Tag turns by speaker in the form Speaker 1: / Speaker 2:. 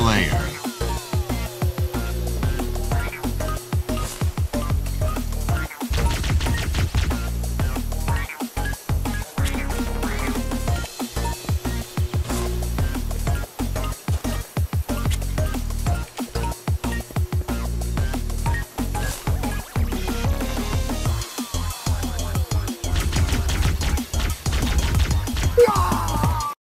Speaker 1: Slayer.